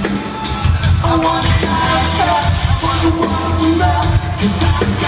I wanna have stuff, what the world's too loud, cause I got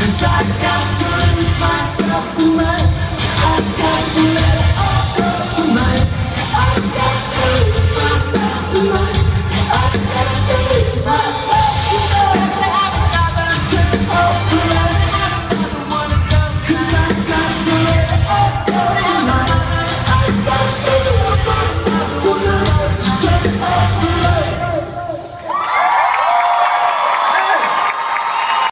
Cause I got to